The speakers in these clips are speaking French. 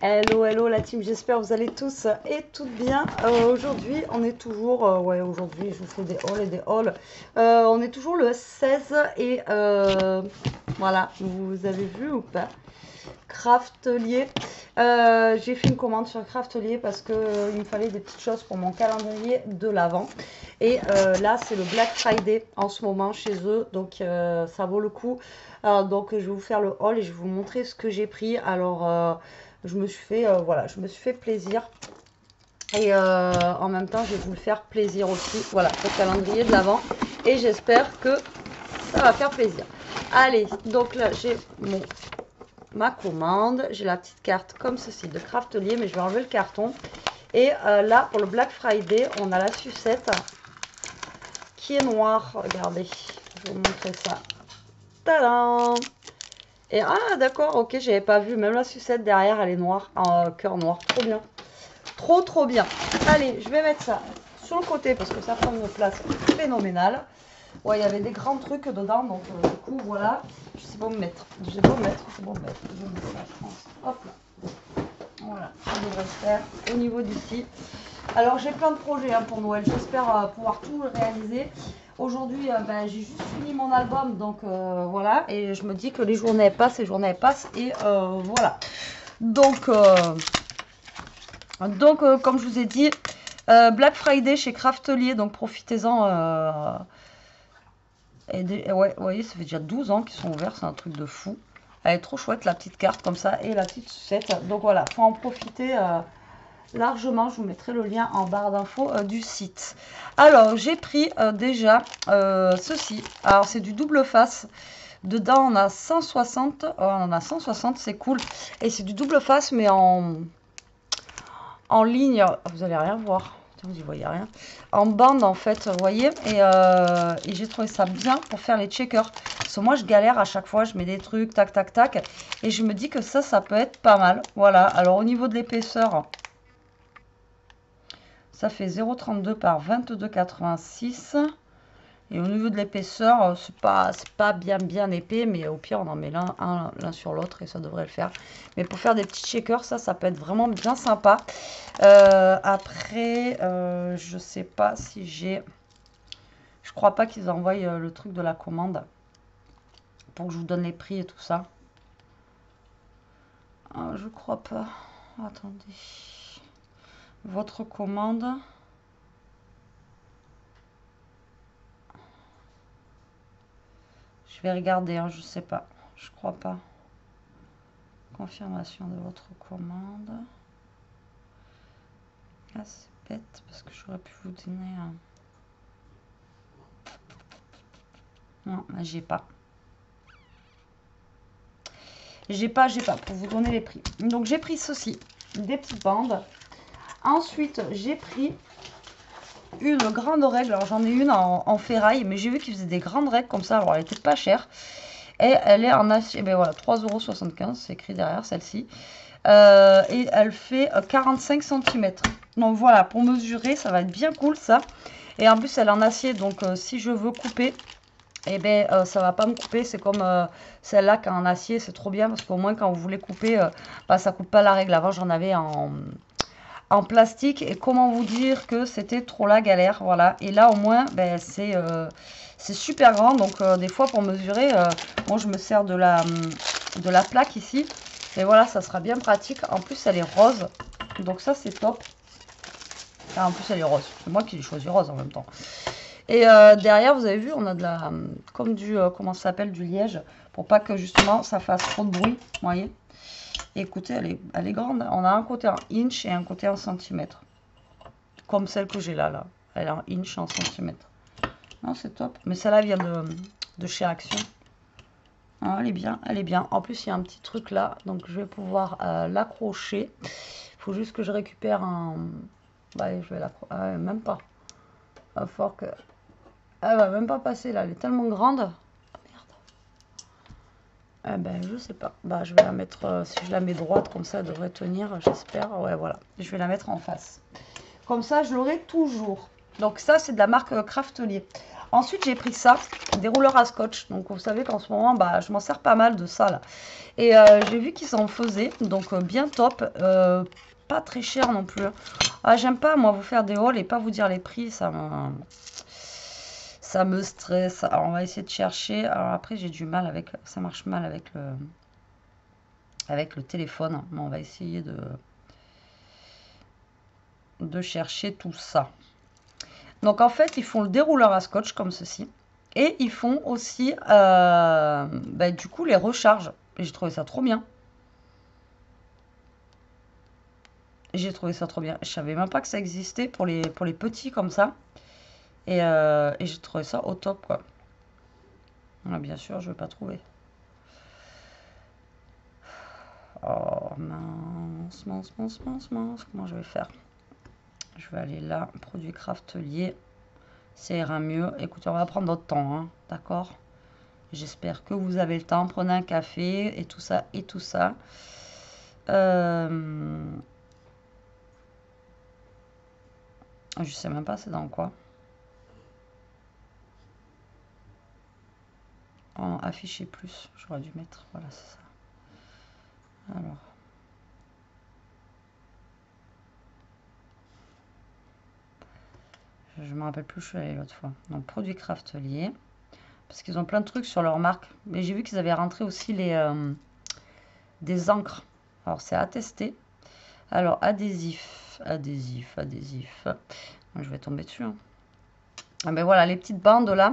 Hello, hello la team, j'espère que vous allez tous et toutes bien. Euh, aujourd'hui, on est toujours, euh, ouais, aujourd'hui, je vous fais des hauls et des hauls. Euh, on est toujours le 16 et voilà, vous avez vu ou pas? Craftelier. J'ai fait une commande sur Craftelier parce qu'il me fallait des petites choses pour mon calendrier de l'avant. Et là, c'est le Black Friday en ce moment chez eux, donc ça vaut le coup. donc, je vais vous faire le haul et je vais vous montrer ce que j'ai pris. Alors je me suis fait, euh, je me suis fait plaisir. Et euh, en même temps, je vais vous le faire plaisir aussi. Voilà, le calendrier de l'avant. Et j'espère que ça va faire plaisir. Allez, donc là, j'ai ma commande. J'ai la petite carte comme ceci de Craftelier, mais je vais enlever le carton. Et euh, là, pour le Black Friday, on a la sucette qui est noire. Regardez, je vais vous montrer ça. Tadam et ah, d'accord, ok, j'avais pas vu. Même la sucette derrière, elle est noire, en cœur noir. Trop bien. Trop, trop bien. Allez, je vais mettre ça sur le côté parce que ça prend une place phénoménale. Ouais, il y avait des grands trucs dedans, donc euh, du coup, voilà. Je sais pas où me mettre. Pas où me mettre. Pas où me mettre. Je vais mettre ça, je pense. Hop là. Voilà, ça devrait se faire au niveau d'ici. Alors, j'ai plein de projets hein, pour Noël. J'espère euh, pouvoir tout réaliser. Aujourd'hui, euh, ben, j'ai juste fini mon album, donc euh, voilà. Et je me dis que les journées passent, les journées passent, et euh, voilà. Donc, donc comme je vous ai dit, Black Friday chez Craftelier, donc profitez-en. ouais, vous voyez, ça fait déjà 12 ans qu'ils sont ouverts, c'est un truc de fou. Elle est trop chouette, la petite carte comme ça, et la petite sucette. Donc voilà, faut en profiter largement. Je vous mettrai le lien en barre d'infos euh, du site. Alors, j'ai pris euh, déjà euh, ceci. Alors, c'est du double face. Dedans, on a 160. on en a 160, c'est cool. Et c'est du double face, mais en, ligne. Vous allez rien voir. Vous n'y voyez rien. En bande, en fait, vous voyez. Et, et j'ai trouvé ça bien pour faire les checkers. Parce que moi, je galère à chaque fois. Je mets des trucs, tac, tac, tac. Et je me dis que ça, ça peut être pas mal. Voilà. Alors, au niveau de l'épaisseur, ça fait 0,32 par 22,86. Et au niveau de l'épaisseur, euh, c'est pas, pas bien bien épais, mais au pire, on en met l'un l'un sur l'autre et ça devrait le faire. Mais pour faire des petits shakers, ça, ça peut être vraiment bien sympa. Euh, après, euh, je sais pas si j'ai... Je crois pas qu'ils envoient le truc de la commande pour que je vous donne les prix et tout ça. je crois pas. Attendez votre commande. Je vais regarder, hein, je sais pas. Je crois pas. Confirmation de votre commande. Ah, c'est bête parce que j'aurais pu vous donner un... Non, j'ai pas. J'ai pas, j'ai pas, pour vous donner les prix. Donc j'ai pris ceci, des petites bandes. Ensuite, j'ai pris une grande règle. Alors, j'en ai une en, ferraille, mais j'ai vu qu'ils faisaient des grandes règles comme ça. Alors, elle était pas chère. Et elle est en acier. Ben voilà, 3,75€, c'est écrit derrière celle-ci. Euh, et elle fait 45 cm. Donc voilà, pour mesurer, ça va être bien cool ça. Et en plus, elle est en acier, donc euh, si je veux couper, eh ben, euh, ça va pas me couper. C'est comme celle-là qui est en acier, c'est trop bien parce qu'au moins quand vous voulez couper, bah, ça coupe pas la règle. Avant, j'en avais en, en plastique. Et comment vous dire que c'était trop la galère. Voilà. Et là, au moins, ben, c'est euh, super grand. Donc, euh, des fois, pour mesurer, euh, moi, je me sers de la, hum, de la plaque ici. Et voilà, ça sera bien pratique. En plus, elle est rose. Donc, ça, c'est top. Ah, en plus, elle est rose. C'est moi qui l'ai choisi rose en même temps. Et derrière, vous avez vu, on a de la, hum, comme du, comment ça s'appelle, du liège. Pour pas que, justement, ça fasse trop de bruit. Voyez écoutez, elle est, grande. On a un côté en inch et un côté en centimètre. Comme celle que j'ai là, là. Elle est en inch en centimètre. Non, c'est top. Mais celle-là vient de, chez Action. Ah, elle est bien, elle est bien. En plus, il y a un petit truc là. Donc, je vais pouvoir euh, l'accrocher. Il faut juste que je récupère un... Bah, je vais l'accrocher. Ah, même pas. Il fort que... Elle va même pas passer là. Elle est tellement grande. Eh ben, je sais pas. Bah, je vais la mettre, euh, si je la mets droite, comme ça, elle devrait tenir, j'espère. Ouais, voilà. Je vais la mettre en face. Comme ça, je l'aurai toujours. Donc ça, c'est de la marque euh, Craftelier. Ensuite, j'ai pris ça, des rouleurs à scotch. Donc, vous savez qu'en ce moment, bah, je m'en sers pas mal de ça, là. Et euh, j'ai vu qu'ils en faisaient, donc euh, bien top. Euh, pas très cher non plus. Ah, j'aime pas, moi, vous faire des hauls et pas vous dire les prix. Ça ça me stresse. Alors, on va essayer de chercher. Alors, après, j'ai du mal avec... Ça marche mal avec le, avec le téléphone. Mais on va essayer de, de chercher tout ça. Donc, en fait, ils font le dérouleur à scotch comme ceci. Et ils font aussi, ben, du coup, les recharges. J'ai trouvé ça trop bien. J'ai trouvé ça trop bien. Je savais même pas que ça existait pour les petits comme ça. Et, euh, j'ai trouvé ça au top, quoi. Ah, bien sûr, je vais pas trouver. Oh, mince, mince, mince, mince, mince. Comment je vais faire? Je vais aller là, produit craftelier. Ça ira mieux. Écoutez, on va prendre notre temps, hein, d'accord? J'espère que vous avez le temps. Prenez un café et tout ça et tout ça. Euh... Je sais même pas c'est dans quoi. Afficher plus, j'aurais dû mettre. Voilà, c'est ça. Alors. Je me rappelle plus où je suis allée l'autre fois. Donc, produit craftelier. Parce qu'ils ont plein de trucs sur leur marque. Mais j'ai vu qu'ils avaient rentré aussi les euh, des encres. Alors, c'est à tester. Alors, adhésif, adhésif, adhésif. Je vais tomber dessus. Hein. Ah ben voilà, les petites bandes là,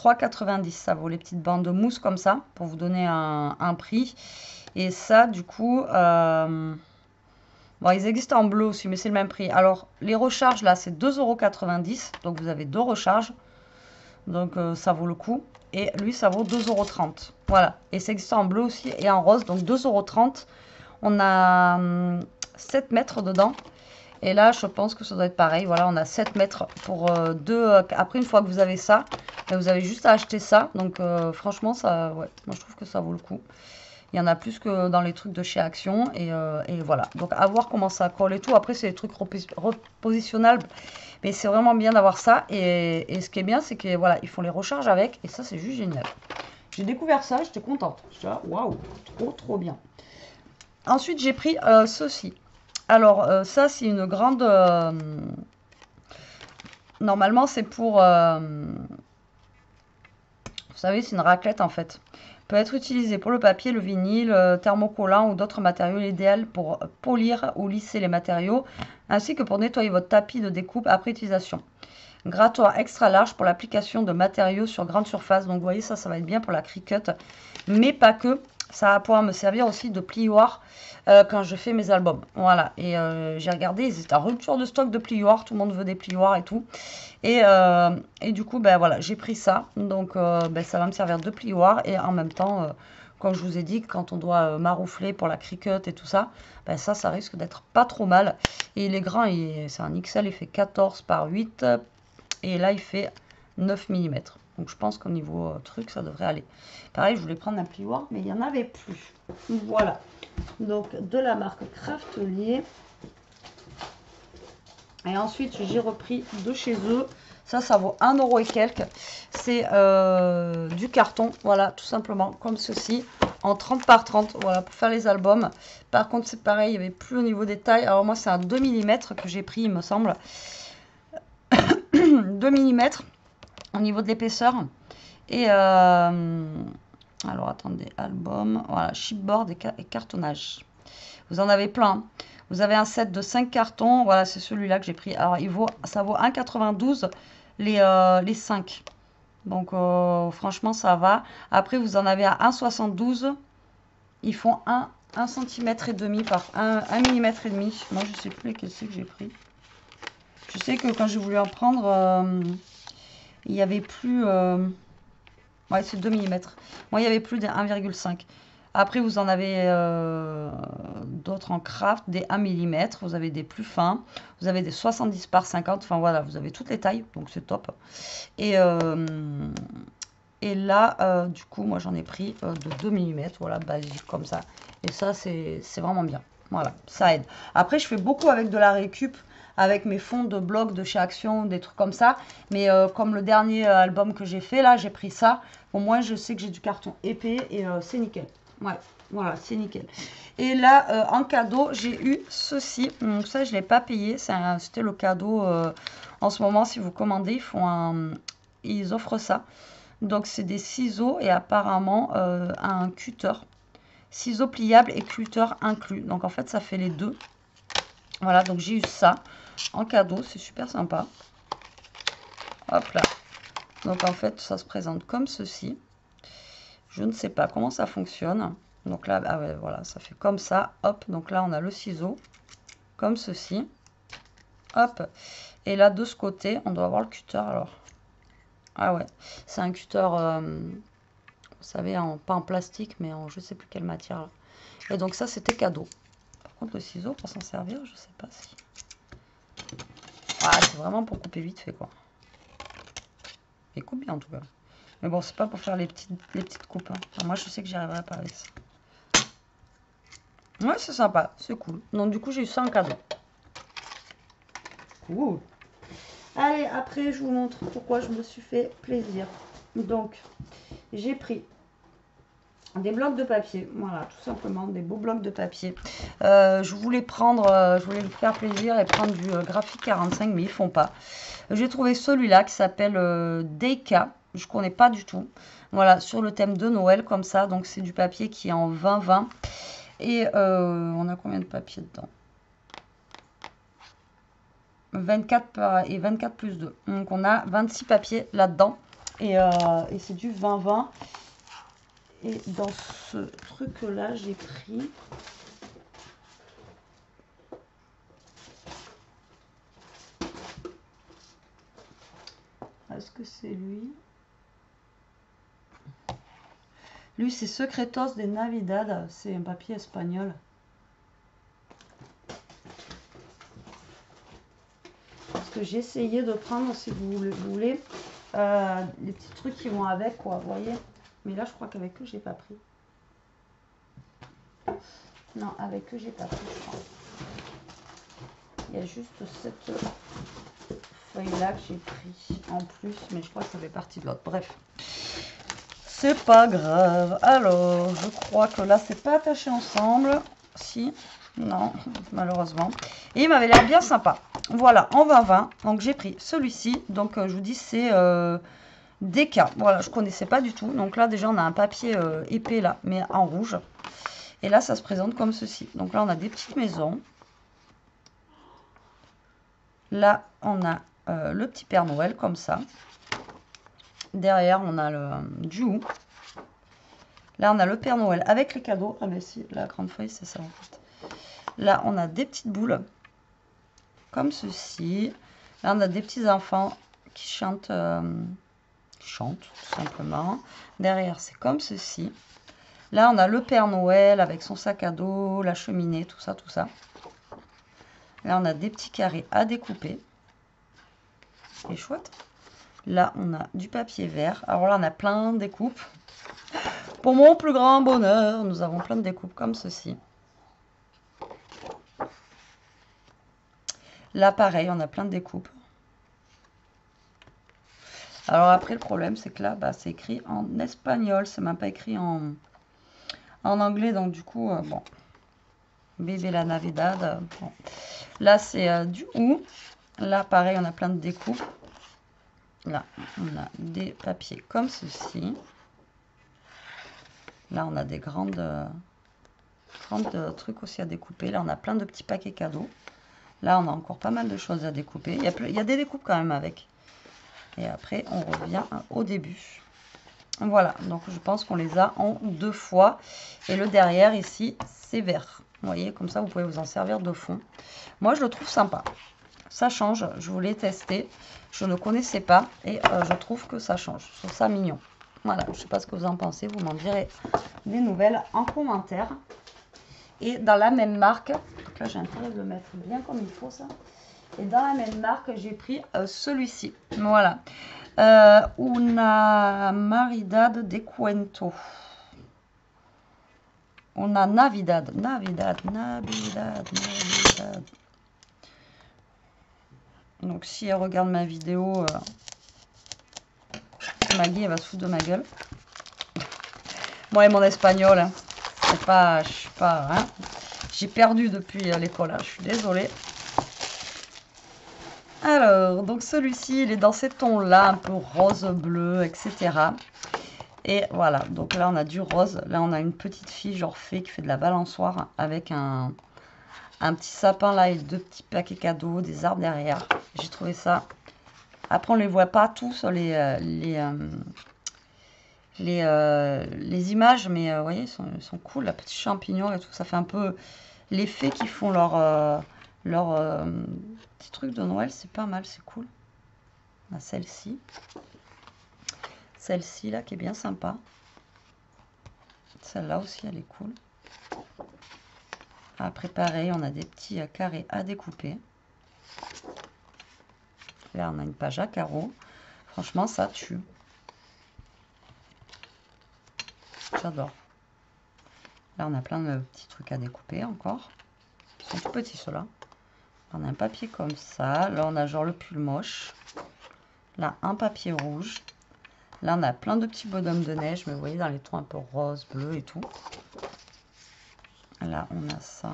3,90. Ça vaut les petites bandes de mousse comme ça, pour vous donner un, prix. Et ça, du coup... Euh, bon, ils existent en bleu aussi, mais c'est le même prix. Alors, les recharges, là, c'est 2,90€. Donc, vous avez deux recharges. Donc euh, ça vaut le coup. Et lui, ça vaut 2,30€. Voilà. Et c'est existant en bleu aussi et en rose. Donc 2,30€. On a 7 hum, mètres dedans. Et là, je pense que ça doit être pareil. Voilà, on a 7 mètres pour euh, deux. Euh, après, une fois que vous avez ça, ben, vous avez juste à acheter ça. Donc, franchement, ça, ouais, moi, je trouve que ça vaut le coup. Il y en a plus que dans les trucs de chez Action. Et, et voilà. Donc, à voir comment ça colle et tout. Après, c'est des trucs repositionnables. Mais c'est vraiment bien d'avoir ça. Et, ce qui est bien, c'est que voilà, ils font les recharges avec. Et ça, c'est juste génial. J'ai découvert ça, j'étais contente. waouh, trop, trop bien. Ensuite, j'ai pris euh, ceci. Alors, euh, ça, c'est une grande... Euh, normalement, c'est pour... vous savez, c'est une raclette, en fait peut être utilisé pour le papier, le vinyle, thermocollant ou d'autres matériaux. L'idéal pour polir ou lisser les matériaux, ainsi que pour nettoyer votre tapis de découpe après utilisation. Grattoir extra large pour l'application de matériaux sur grande surface. Donc vous voyez ça, ça va être bien pour la cricut, mais pas que. Ça va pouvoir me servir aussi de plioir euh, quand je fais mes albums. Voilà, et euh, j'ai regardé, étaient en rupture de stock de plioirs, tout le monde veut des plioirs et tout. Et, euh, et du coup, ben voilà, j'ai pris ça, donc ben, ça va me servir de plioir et en même temps, comme je vous ai dit, quand on doit maroufler pour la cricut et tout ça, ben ça, ça risque d'être pas trop mal. Et il est grand, c'est un XL, il fait 14 par 8, et là il fait 9 mm. Donc je pense qu'au niveau truc, ça devrait aller. Pareil, je voulais prendre un plioir, mais il n'y en avait plus. Voilà donc de la marque Craftelier. Et ensuite, j'ai repris de chez eux. Ça, ça vaut 1 euro et quelques. C'est euh, du carton, voilà, tout simplement, comme ceci, en 30 par 30, voilà, pour faire les albums. Par contre, c'est pareil, il n'y avait plus au niveau des tailles. Alors moi, c'est un 2 mm que j'ai pris, il me semble. 2 mm au niveau de l'épaisseur. Et, euh, alors attendez, album, voilà, chipboard et, cartonnage. Vous en avez plein. Vous avez un set de 5 cartons, voilà, c'est celui-là que j'ai pris. Alors il vaut, ça vaut 1,92 les, euh, les 5. Donc euh, franchement ça va. Après vous en avez à 1,72. Ils font 1, 1 cm et demi par 1, 1 mm et demi. Moi je sais plus lesquels c'est que j'ai pris. Je sais que quand j'ai voulu en prendre, il n'y avait plus... Ouais, c'est 2 mm. Moi, il y avait plus des 1,5. Après, vous en avez euh, d'autres en craft, des 1 mm. Vous avez des plus fins. Vous avez des 70 par 50. Enfin, voilà, vous avez toutes les tailles. Donc, c'est top. Et, euh, là, euh, du coup, moi, j'en ai pris de 2 mm. Voilà, basique comme ça. Et ça, c'est vraiment bien. Voilà, ça aide. Après, je fais beaucoup avec de la récup avec mes fonds de blog de chez Action, des trucs comme ça. Mais euh, comme le dernier euh, album que j'ai fait, là, j'ai pris ça. Au moins, je sais que j'ai du carton épais et c'est nickel. Ouais, voilà, c'est nickel. Et là, en cadeau, j'ai eu ceci. Donc ça, je ne l'ai pas payé. C'était le cadeau. en ce moment, si vous commandez, ils font un... Ils offrent ça. Donc, c'est des ciseaux et apparemment un cutter. Ciseaux pliables et cutter inclus. Donc, en fait, ça fait les deux. Voilà, donc j'ai eu ça en cadeau. C'est super sympa. Hop là. Donc, en fait, ça se présente comme ceci. Je ne sais pas comment ça fonctionne. Donc là, ah voilà, ça fait comme ça. Hop, donc là, on a le ciseau comme ceci. Hop. Et là, de ce côté, on doit avoir le cutter. Alors, ah ouais, c'est un cutter... Euh, vous savez, en, pas en plastique, mais en je sais plus quelle matière. Et donc ça, c'était cadeau. Par contre, le ciseau, pour s'en servir, je sais pas si... Ah, c'est vraiment pour couper vite fait, quoi. Et coupe bien, en tout cas? Mais bon, c'est pas pour faire les petites, coupes. Hein. moi, je sais que j'y arriverai pas avec. Ouais, c'est sympa, c'est cool. Donc, du coup, j'ai eu ça en cadeau. Cool. Allez, après, je vous montre pourquoi je me suis fait plaisir. Donc, j'ai pris des blocs de papier, voilà, tout simplement, des beaux blocs de papier. Euh, je voulais prendre, euh, je voulais me faire plaisir et prendre du euh, graphique 45, mais ils font pas. J'ai trouvé celui-là qui s'appelle Deika, je connais pas du tout. Voilà, sur le thème de Noël, comme ça, donc c'est du papier qui est en 20-20. Et on a combien de papier dedans? 24 et 24 plus 2. Donc on a 26 papiers là-dedans. Euh, et, c'est du 20-20. Et dans ce truc-là, j'ai pris... Est-ce que c'est lui? Lui, c'est Secretos de Navidad. C'est un papier espagnol. Parce que j'ai essayé de prendre, si vous voulez, euh, les petits trucs qui vont avec, quoi, vous voyez? Mais là, je crois qu'avec eux, j'ai pas pris. Non, avec eux, j'ai pas pris, je crois. Il y a juste cette feuille-là que j'ai pris en plus, mais je crois que ça fait partie de l'autre. Bref. C'est pas grave. Alors, je crois que là, c'est pas attaché ensemble. Si. Non, malheureusement. Et il m'avait l'air bien sympa. Voilà, en 2020. Donc j'ai pris celui-ci. Donc euh, je vous dis, c'est euh, DK. Voilà, je connaissais pas du tout. Donc là, déjà, on a un papier euh, épais là, mais en rouge. Et là, ça se présente comme ceci. Donc là, on a des petites maisons. Là, on a le petit Père Noël, comme ça. Derrière, on a le du Là, on a le Père Noël avec les cadeaux. Ah, mais si, la grande feuille, c'est ça, en fait. Là, on a des petites boules comme ceci. Là, on a des petits enfants qui chantent, chantent tout simplement. Derrière, c'est comme ceci. Là, on a le Père Noël avec son sac à dos, la cheminée, tout ça, tout ça. Là, on a des petits carrés à découper. C'est chouette. Là, on a du papier vert. Alors là, on a plein de découpes. Pour mon plus grand bonheur, nous avons plein de découpes comme ceci. Là, pareil, on a plein de découpes. Alors après, le problème, c'est que là, bah, c'est écrit en espagnol. C'est même pas écrit en, anglais. Donc, du coup, euh, bon. Bébé la Navidad. Euh, là, c'est euh, du ou. Là, pareil, on a plein de découpes. Là, on a des papiers comme ceci. Là, on a des grandes, grandes trucs aussi à découper. Là, on a plein de petits paquets cadeaux. Là, on a encore pas mal de choses à découper. Il y a des découpes quand même avec. Et après, on revient au début. Voilà, donc je pense qu'on les a en deux fois. Et le derrière ici, c'est vert. Vous voyez, comme ça, vous pouvez vous en servir de fond. Moi, je le trouve sympa. Ça change, je voulais tester. Je ne connaissais pas et euh, je trouve que ça change. Je trouve ça mignon. Voilà, je ne sais pas ce que vous en pensez. Vous m'en direz des nouvelles en commentaire. Et dans la même marque, donc là j'ai intérêt de le mettre bien comme il faut ça. Et dans la même marque, j'ai pris euh, celui-ci. Voilà. Euh, una Maridad de Cuento. a Navidad. Navidad, Navidad, Navidad. Donc si elle regarde ma vidéo, euh, Maggie, elle va se foutre de ma gueule. Moi et mon espagnol, hein. c'est pas, je suis pas, hein. j'ai perdu depuis euh, l'école, hein. je suis désolée. Alors, donc celui-ci, il est dans ces tons-là, un peu rose, bleu, etc. Et voilà, donc là on a du rose. Là on a une petite fille genre fée qui fait de la balançoire avec un, petit sapin là et deux petits paquets cadeaux, des arbres derrière. J'ai trouvé ça. Après on les voit pas tous les, euh, les, euh, les, euh, les, images, mais vous voyez, ils sont, sont, cool. La petite champignon et tout, ça fait un peu les fées qui font leur, leur truc de Noël. C'est pas mal, c'est cool. Celle-ci. Celle-ci là qui est bien sympa. Celle-là aussi elle est cool. Après pareil, on a des petits euh, carrés à découper. Là on a une page à carreaux. Franchement ça tue. J'adore. Là on a plein de petits trucs à découper encore. Ils tout petits ceux-là. On a un papier comme ça. Là on a genre le pull moche. Là un papier rouge. Là, on a plein de petits bonhommes de neige, mais vous voyez, dans les tons un peu rose, bleu et tout. Là, on a ça.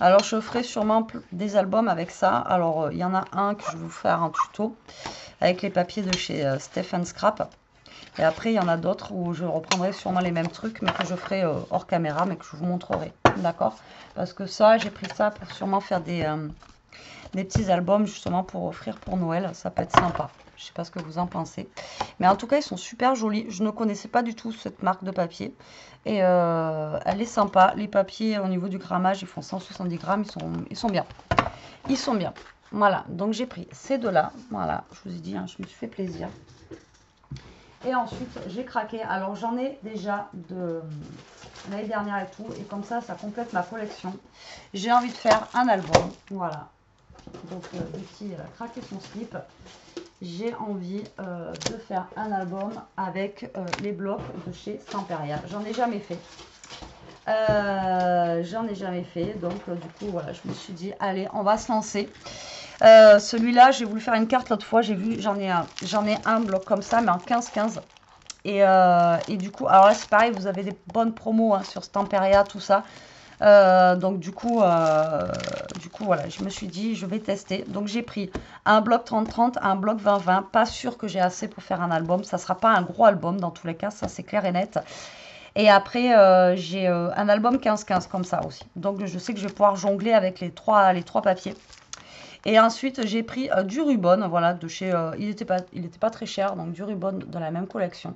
Alors, je ferai sûrement des albums avec ça. Alors, euh, il y en a un que je vais vous faire un tuto avec les papiers de chez euh, Stephen Scrap. Et après, il y en a d'autres où je reprendrai sûrement les mêmes trucs, mais que je ferai euh, hors caméra, mais que je vous montrerai. D'accord? Parce que ça, j'ai pris ça pour sûrement faire des, euh, des petits albums, justement, pour offrir pour Noël. Ça peut être sympa. Je sais pas ce que vous en pensez. Mais en tout cas, ils sont super jolis. Je ne connaissais pas du tout cette marque de papier. Et euh, elle est sympa. Les papiers, au niveau du grammage, ils font 170 grammes. Ils sont, ils sont bien. Ils sont bien. Voilà. Donc, j'ai pris ces deux-là. Voilà. Je vous ai dit, hein, je me suis fait plaisir. Et ensuite, j'ai craqué. Alors, j'en ai déjà de l'année dernière et tout. Et comme ça, ça complète ma collection. J'ai envie de faire un album. Voilà. Donc, euh, a craqué son slip. J'ai envie euh, de faire un album avec euh, les blocs de chez Samperia. J'en ai jamais fait. Euh, j'en ai jamais fait. Donc, du coup, voilà, je me suis dit, allez, on va se lancer. Euh, celui-là, j'ai voulu faire une carte l'autre fois. J'ai vu, j'en ai, un, ai un bloc comme ça, mais en 15-15. Et, euh, et, du coup, alors là, c'est pareil, vous avez des bonnes promos hein, sur Stamperia, tout ça. Euh, donc du coup, du coup, voilà, je me suis dit, je vais tester. Donc j'ai pris un bloc 30-30, un bloc 20-20. Pas sûr que j'ai assez pour faire un album. Ça sera pas un gros album dans tous les cas, ça c'est clair et net. Et après, j'ai un album 15-15 comme ça aussi. Donc je sais que je vais pouvoir jongler avec les trois, les trois papiers. Et ensuite, j'ai pris euh, du Rubon, voilà, de chez... Euh, il n'était pas, très cher, donc du Rubon de la même collection.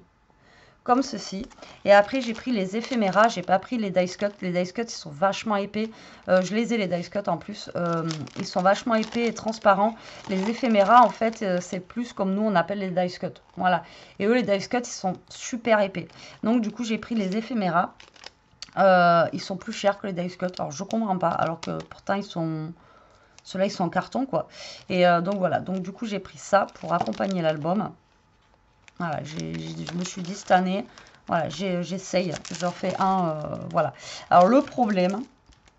Comme ceci. Et après, j'ai pris les éphéméras. J'ai pas pris les dice cut. Les dice cut, ils sont vachement épais. Euh, je les ai, les dice cut, en plus. ils sont vachement épais et transparents. Les éphéméras, en fait, c'est plus comme nous, on appelle les dice cut. Voilà. Et eux, les dice cut, ils sont super épais. Donc, du coup, j'ai pris les éphéméras. ils sont plus chers que les dice cut. Alors, je comprends pas. Alors que, pourtant, ils sont... Ceux-là, ils sont en carton, quoi. Et euh, donc, voilà. Donc, du coup, j'ai pris ça pour accompagner l'album. Voilà, je me suis dit cette année, voilà, j'essaye. J'en fais un, euh, voilà. Alors, le problème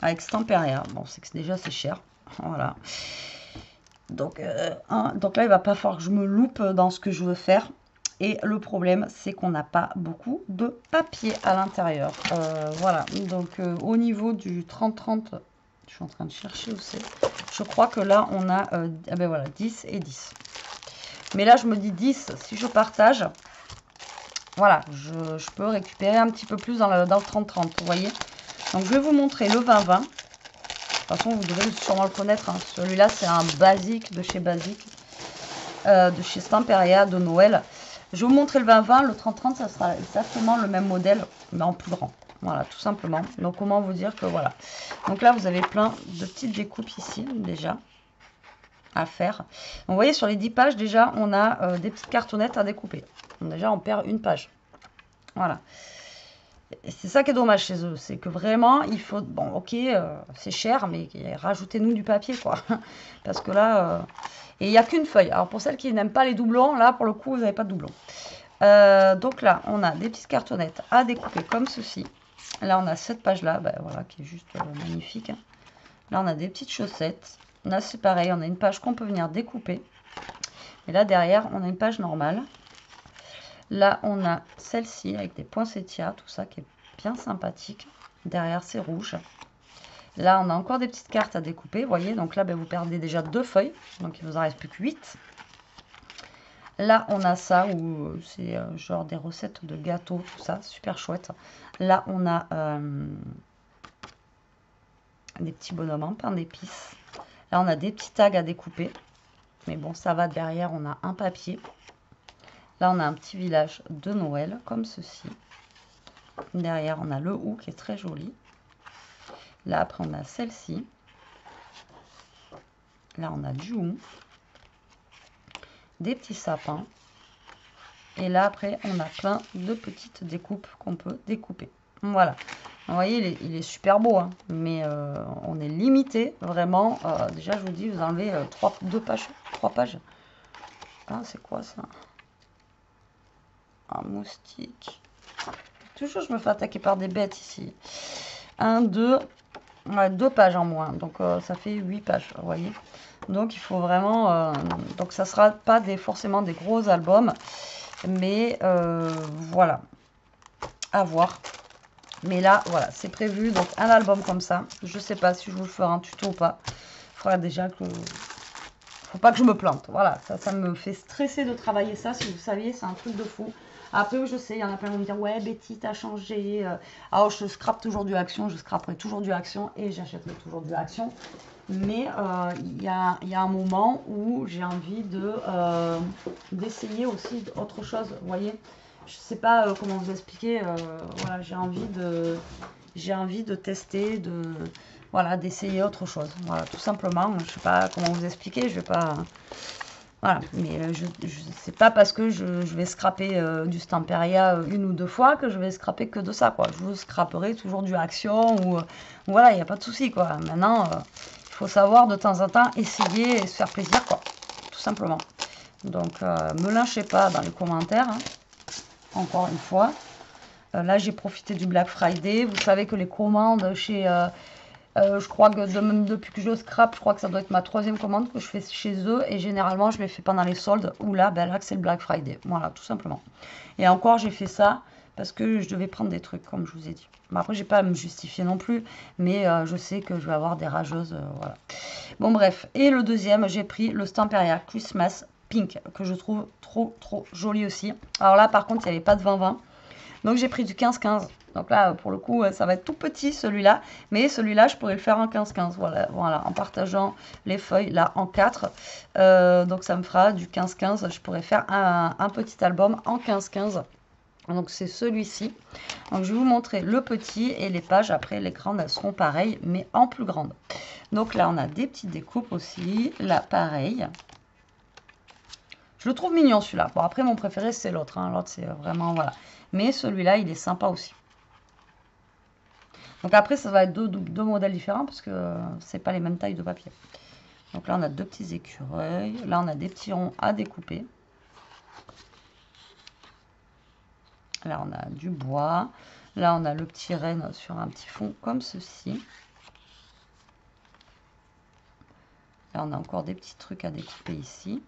avec Stamperia, bon, c'est que déjà, c'est cher. Voilà. Donc, euh, donc là, il va pas falloir que je me loupe dans ce que je veux faire. Et le problème, c'est qu'on n'a pas beaucoup de papier à l'intérieur. voilà, donc au niveau du 30-30, je suis en train de chercher où c'est. Je crois que là, on a euh, ah ben 10 et 10. Mais là, je me dis 10, si je partage, voilà, je, peux récupérer un petit peu plus dans le 30-30, vous voyez. Donc, je vais vous montrer le 20-20. De toute façon, vous devez sûrement le connaître. Hein. Celui-là, c'est un basique de chez Basique, euh, de chez Stamperia, de Noël. Je vais vous montrer le 20-20. Le 30-30, ça sera exactement le même modèle, mais en plus grand. Voilà, tout simplement. Donc, comment vous dire que voilà. Donc là, vous avez plein de petites découpes ici, déjà, à faire. vous voyez, sur les 10 pages, déjà, on a euh, des petites cartonnettes à découper. Donc, déjà, on perd une page. Voilà. C'est ça qui est dommage chez eux. C'est que vraiment, il faut... Bon, ok, euh, c'est cher, mais rajoutez-nous du papier, quoi. Parce que là... Euh, et il n'y a qu'une feuille. Alors, pour celles qui n'aiment pas les doublons, là, pour le coup, vous n'avez pas de doublons. Donc là, on a des petites cartonnettes à découper comme ceci. Là, on a cette page-là, ben voilà, qui est juste euh, magnifique. Hein. Là, on a des petites chaussettes. Là, c'est pareil, on a une page qu'on peut venir découper. Et là, derrière, on a une page normale. Là, on a celle-ci avec des poinsettias, tout ça qui est bien sympathique. Derrière, c'est rouge. Là, on a encore des petites cartes à découper, vous voyez. Donc là, ben, vous perdez déjà deux feuilles. Donc, il vous en reste plus que 8. Là, on a ça, où euh, c'est euh, genre des recettes de gâteaux, tout ça, super chouette. Là, on a euh, des petits bonhommes en pain d'épices. Là, on a des petits tags à découper. Mais bon, ça va derrière, on a un papier. Là, on a un petit village de Noël, comme ceci. Derrière, on a le hou qui est très joli. Là, après, on a celle-ci. Là, on a du hou. Des petits sapins. Et là, après, on a plein de petites découpes qu'on peut découper. Voilà. Vous voyez, il est, super beau, hein. mais euh, on est limité, vraiment. Euh, déjà, je vous dis, vous enlevez euh, trois, deux pages, trois pages. Ah, c'est quoi ça? Un moustique. Toujours, je me fais attaquer par des bêtes ici. Un, deux, deux pages en moins. Donc, ça fait huit pages, vous voyez. Donc, il faut vraiment... donc, ça sera pas des, forcément des gros albums. Mais, voilà. À voir. Mais là, voilà, c'est prévu. Donc, un album comme ça. Je sais pas si je vous ferai un tuto ou pas. Il faudra déjà que... Faut pas que je me plante. Voilà, ça, ça me fait stresser de travailler ça. Si vous saviez, c'est un truc de fou. Après, je sais, il y en a plein qui vont me dire Ouais, Betty, t'as changé. Alors, je scrape toujours du action, je scraperai toujours du action et j'achèterai toujours du action. Mais euh, il y, a, un moment où j'ai envie de euh, d'essayer aussi autre chose. Vous voyez je sais pas comment vous expliquer. Voilà, j'ai envie de, j'ai envie de tester, de, voilà, d'essayer autre chose. Voilà, tout simplement. Je sais pas comment vous expliquer. Je vais pas. Voilà, mais euh, je, pas parce que je, vais scraper du Stamperia une ou deux fois que je vais scraper que de ça, quoi. Je vous scraperai toujours du Action ou voilà, il n'y a pas de souci, quoi. Maintenant, il faut savoir de temps en temps essayer et se faire plaisir, quoi. Tout simplement. Donc, me lâchez pas dans les commentaires. Hein encore une fois. Euh, là, j'ai profité du Black Friday. Vous savez que les commandes chez... Euh, euh, je crois que depuis que je scrap, je crois que ça doit être ma troisième commande que je fais chez eux. Et généralement, je les fais pendant les soldes. Ou là, ben là, c'est le Black Friday. Voilà, tout simplement. Et encore, j'ai fait ça parce que je devais prendre des trucs, comme je vous ai dit. Bon, après, j'ai pas à me justifier non plus. Mais je sais que je vais avoir des rageuses. voilà. Bon, bref. Et le deuxième, j'ai pris le Stamperia Christmas pink que je trouve trop trop joli aussi. Alors là par contre il n'y avait pas de 20-20. Donc j'ai pris du 15-15. Donc là pour le coup ça va être tout petit celui-là. Mais celui-là je pourrais le faire en 15-15. Voilà, voilà, en partageant les feuilles là en 4. Euh, donc ça me fera du 15-15. Je pourrais faire un, un petit album en 15-15. Donc c'est celui-ci. Donc je vais vous montrer le petit et les pages. Après les grandes elles seront pareilles mais en plus grande. Donc là on a des petites découpes aussi. Là pareil. Je le trouve mignon celui-là. Bon, après, mon préféré, c'est l'autre. Hein. L'autre, c'est vraiment, voilà. Mais celui-là, il est sympa aussi. Donc après, ça va être deux, modèles différents parce que c'est pas les mêmes tailles de papier. Donc là, on a deux petits écureuils. Là, on a des petits ronds à découper. Là, on a du bois. Là, on a le petit renne sur un petit fond comme ceci. Là, on a encore des petits trucs à découper ici.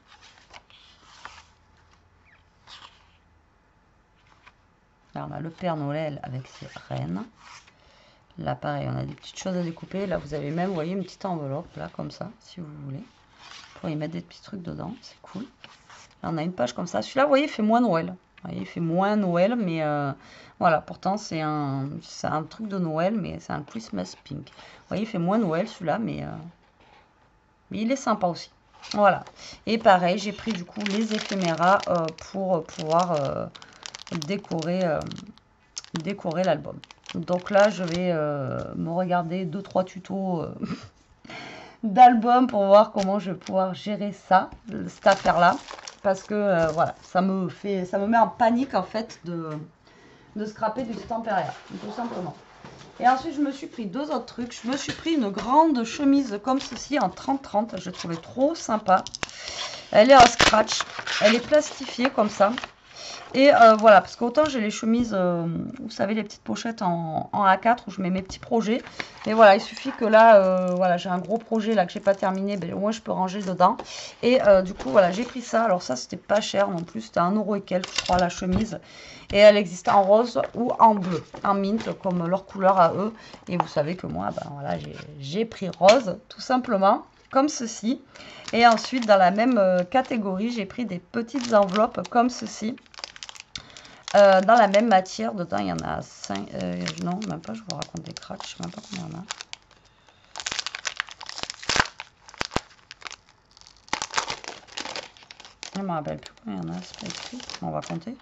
Là, on a le Père Noël avec ses reines. Là, pareil, on a des petites choses à découper. Là, vous avez même, vous voyez, une petite enveloppe, là, comme ça, si vous voulez. Pour y mettre des petits trucs dedans, c'est cool. Là, on a une page comme ça. Celui-là, vous voyez, il fait moins Noël. Vous voyez, il fait moins Noël, mais euh, voilà, pourtant, c'est un, un truc de Noël, mais c'est un Christmas Pink. Vous voyez, il fait moins Noël, celui-là, mais, euh, mais il est sympa aussi. Voilà. Et pareil, j'ai pris, du coup, les éphéméras euh, pour pouvoir décorer, euh, décorer l'album. Donc là, je vais euh, me regarder 2-3 tutos euh, d'album pour voir comment je vais pouvoir gérer ça, cette affaire-là. Parce que voilà, ça me fait, ça me met en panique en fait de, de scraper du Stamperia, tout simplement. Et ensuite, je me suis pris deux autres trucs. Je me suis pris une grande chemise comme ceci en 30-30. Je trouvais trop sympa. Elle est en scratch. Elle est plastifiée comme ça. Et euh, voilà, parce qu'autant j'ai les chemises, euh, vous savez, les petites pochettes en, A4 où je mets mes petits projets. Mais voilà, il suffit que là, euh, voilà, j'ai un gros projet là que j'ai pas terminé, ben, au moins je peux ranger dedans. Et du coup, voilà, j'ai pris ça. Alors ça, c'était pas cher non plus, c'était un euro et quelques, je crois, la chemise. Et elle existe en rose ou en bleu, en mint, comme leur couleur à eux. Et vous savez que moi, ben voilà, j'ai pris rose, tout simplement comme ceci. Et ensuite, dans la même catégorie, j'ai pris des petites enveloppes comme ceci. Euh, dans la même matière, dedans il y en a 5, euh, non même pas, je vous raconte des cracks, je sais même pas combien il y en a. Je ne me rappelle plus combien il y en a, c'est pas écrit, on va compter.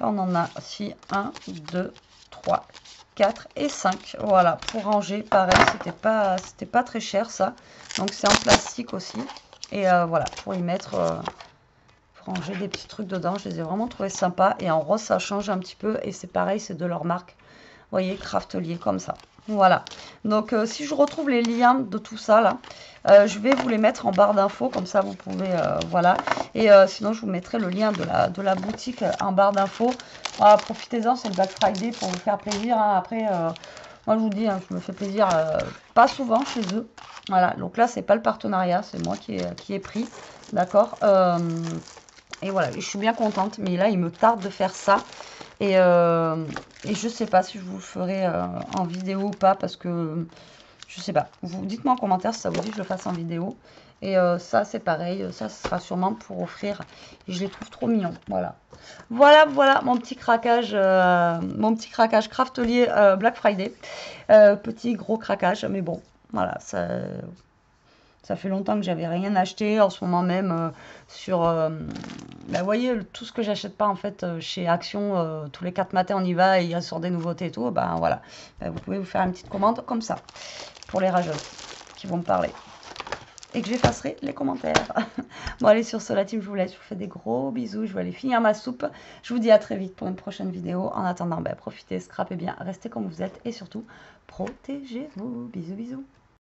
On en a ici 1, 2, 3, 4 et 5. Voilà, pour ranger, pareil, c'était pas, pas très cher ça. Donc c'est en plastique aussi. Et euh, voilà, pour y mettre, euh, ranger des petits trucs dedans, je les ai vraiment trouvés sympas. Et en rose, ça change un petit peu. Et c'est pareil, c'est de leur marque. Vous voyez, Craftelier, comme ça. Voilà. Donc, euh, si je retrouve les liens de tout ça, là, je vais vous les mettre en barre d'infos. Comme ça, vous pouvez, voilà. Et sinon, je vous mettrai le lien de la, boutique en barre d'infos. Voilà, profitez-en, c'est le Black Friday pour vous faire plaisir. Hein. Après, euh, moi je vous dis, hein, je me fais plaisir euh, pas souvent chez eux. Voilà, donc là, c'est pas le partenariat, c'est moi qui ai, pris. D'accord euh, Et voilà, je suis bien contente. Mais là, il me tarde de faire ça. Et, et je sais pas si je vous le ferai en vidéo ou pas parce que je sais pas. Vous dites-moi en commentaire si ça vous dit que je le fasse en vidéo. Et euh, ça, c'est pareil. Ça, ce sera sûrement pour offrir. Et je les trouve trop mignons. Voilà. Voilà, voilà mon petit craquage, euh, mon petit craquage craftelier euh, Black Friday. petit gros craquage, mais bon, voilà, ça, ça fait longtemps que j'avais rien acheté. En ce moment même, sur, bah, vous voyez, tout ce que j'achète pas en fait chez Action, tous les 4 matins on y va et il sur des nouveautés et tout. Ben voilà, vous pouvez vous faire une petite commande comme ça pour les rageuses qui vont me parler et que j'effacerai les commentaires. bon, allez, sur ce, la team, je vous laisse. Je vous fais des gros bisous. Je vais aller finir ma soupe. Je vous dis à très vite pour une prochaine vidéo. En attendant, ben, profitez, scrapez bien, restez comme vous êtes et surtout, protégez-vous. Bisous, bisous.